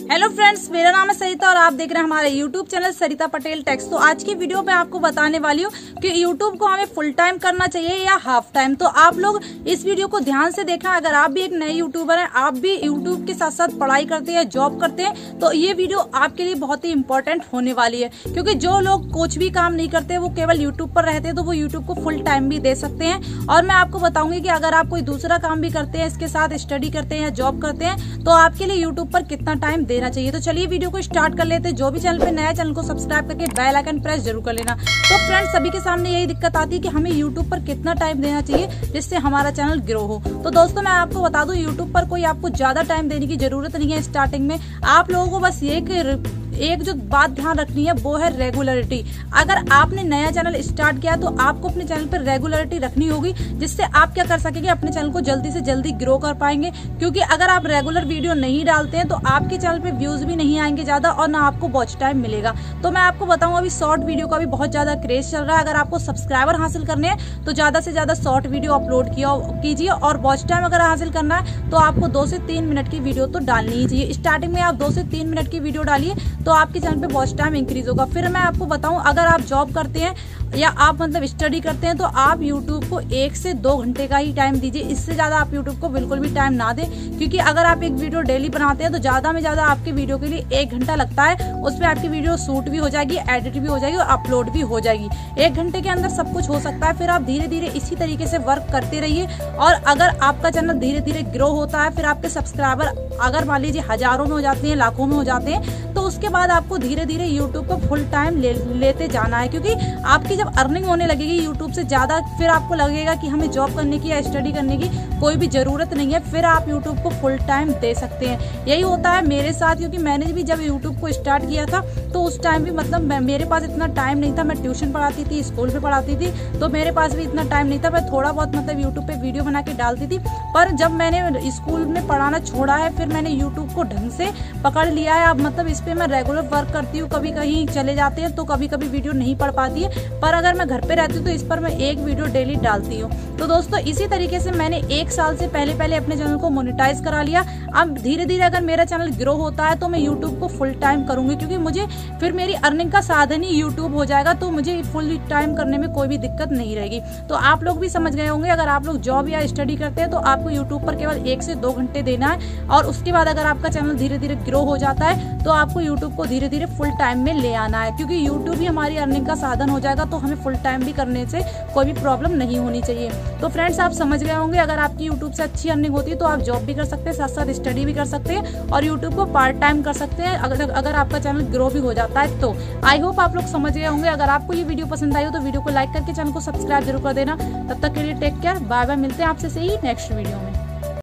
Hello friends मेरा नाम है सरिता और आप देख रहे हैं हमारे YouTube channel Sarita Patel techs तो आज की वीडियो में आपको बताने वाली हूँ कि यूट्यूब को हमें फुल टाइम करना चाहिए या हाफ़ टाइम तो आप लोग इस वीडियो को ध्यान से देखना। अगर आप भी एक नए यूट्यूबर हैं, आप भी यूट्यूब के साथ साथ पढ़ाई करते हैं जॉब करते हैं तो ये वीडियो आपके लिए बहुत ही इंपॉर्टेंट होने वाली है। क्योंकि जो लोग कुछ भी काम नहीं करते, वो केवल यूट्यूब पर रहते हैं तो वो यूट्यूब को फुल टाइम भी दे सकते हैं। और मैं आपको बताऊँगी की अगर आप कोई दूसरा काम भी करते हैं, इसके साथ स्टडी करते हैं या जॉब करते हैं तो आपके लिए यूट्यूब पर कितना टाइम देना चाहिए। तो चलिए वीडियो को स्टार्ट कर लेते हैं। जो भी चैनल पे नया चैनल को सब्सक्राइब करके बेल आइकन प्रेस ज़रूर कर लेना। तो फ्रेंड्स, सभी के सामने यही दिक्कत आती है कि हमें यूट्यूब पर कितना टाइम देना चाहिए, जिससे हमारा चैनल ग्रो हो। तो दोस्तों, मैं आपको बता दूँ यूट्यूब पर कोई आपको ज़्यादा टाइम देने की ज़रूरत नहीं है स्टार्टिंग में। आप लोगों को बस ये एक जो बात ध्यान रखनी है, वो है रेगुलरिटी अगर आपने नया चैनल स्टार्ट किया तो आपको अपने चैनल पर रेगुलरिटी रखनी होगी, जिससे आप क्या कर सकेंगे, अपने चैनल को जल्दी से जल्दी ग्रो कर पाएँगे। क्योंकि अगर आप रेगुलर वीडियो नहीं डालते हैं तो आपके चैनल पे व्यूज़ भी नहीं आएँगे ज़्यादा और ना आपको वॉच टाइम मिलेगा। तो मैं आपको बताऊँ, अभी शॉर्ट वीडियो का भी बहुत ज़्यादा क्रेज चल रहा है। अगर आपको सब्सक्राइबर हासिल करने हैं तो ज़्यादा से ज़्यादा शॉर्ट वीडियो अपलोड किया, कीजिए। और वॉच टाइम अगर हासिल करना है तो आपको दो से तीन मिनट की वीडियो तो डालनी ही चाहिए। स्टार्टिंग में आप दो से तीन मिनट की वीडियो डालिए तो आपके चैनल पे वॉच टाइम इंक्रीज होगा। फिर मैं आपको बताऊँ, अगर आप जॉब करते हैं या आप मतलब स्टडी करते हैं तो आप यूट्यूब को एक से दो घंटे का ही टाइम दीजिए। इससे ज़्यादा आप यूट्यूब को बिल्कुल भी टाइम ना दें क्योंकि अगर आप एक वीडियो डेली बनाते हैं तो ज़्यादा में ज़्यादा आपके वीडियो के लिए एक घंटा लगता है। उसमें आपकी वीडियो शूट भी हो जाएगी एडिट भी हो जाएगी और अपलोड भी हो जाएगी। एक घंटे के अंदर सब कुछ हो सकता है फिर आप धीरे धीरे इसी तरीके से वर्क करते रहिए। और अगर आपका चैनल धीरे धीरे ग्रो होता है फिर आपके सब्सक्राइबर अगर मान लीजिए हज़ारों में हो जाते हैं लाखों में हो जाते हैं तो उसके बाद आपको धीरे धीरे यूट्यूब को फुल टाइम ले, लेते जाना है। क्योंकि आपकी जब अर्निंग होने लगेगी यूट्यूब से ज़्यादा, फिर आपको लगेगा कि हमें जॉब करने की या स्टडी करने की कोई भी ज़रूरत नहीं है, फिर आप यूट्यूब को फुल टाइम दे सकते हैं। यही होता है मेरे साथ, क्योंकि मैंने भी जब यूट्यूब को स्टार्ट किया था तो उस टाइम भी मतलब मेरे पास इतना टाइम नहीं था। मैं ट्यूशन पढ़ाती थी स्कूल पे पढ़ाती थी तो मेरे पास भी इतना टाइम नहीं था। मैं थोड़ा बहुत मतलब यूट्यूब पे वीडियो बना के डालती थी, पर जब मैंने स्कूल में पढ़ाना छोड़ा है, फिर मैंने यूट्यूब को ढंग से पकड़ लिया है। अब मतलब इस पर मैं रेगुलर वर्क करती हूँ, कभी कहीं चले जाते हैं तो कभी कभी वीडियो नहीं पढ़ पाती है पर अगर मैं घर पे रहती हूँ तो इस पर मैं एक वीडियो डेली डालती हूँ। तो दोस्तों, इसी तरीके से मैंने एक साल से पहले पहले अपने चैनल को मोनिटाइज करा लिया। अब धीरे धीरे अगर मेरा चैनल ग्रो होता है तो मैं यूट्यूब को फुल टाइम करूँगी, क्योंकि मुझे फिर मेरी अर्निंग का साधन ही यूट्यूब हो जाएगा तो मुझे फुल टाइम करने में कोई भी दिक्कत नहीं रहेगी। तो आप लोग भी समझ गए होंगे, अगर आप लोग जॉब या स्टडी करते हैं तो आपको यूट्यूब पर केवल एक से दो घंटे देना है। और उसके बाद अगर आपका चैनल धीरे धीरे ग्रो हो जाता है तो आपको यूट्यूब को धीरे धीरे फुल टाइम में ले आना है, क्योंकि यूट्यूब ही हमारी अर्निंग का साधन हो जाएगा हमें फुल टाइम भी करने से कोई भी प्रॉब्लम नहीं होनी चाहिए। तो फ्रेंड्स आप समझ गए होंगे, अगर आपकी यूट्यूब से अच्छी अर्निंग होती है तो आप जॉब भी कर सकते हैं, साथ साथ स्टडी भी कर सकते हैं और यूट्यूब को पार्ट टाइम कर सकते हैं। अगर अगर आपका चैनल ग्रो भी हो जाता है तो। आई होप आप लोग समझ गए होंगे। अगर आपको ये वीडियो पसंद आई हो तो वीडियो को लाइक करके चैनल को सब्सक्राइब ज़रूर कर देना। तब तक के लिए टेक केयर बाय बाय मिलते हैं आपसे सही नेक्स्ट वीडियो में।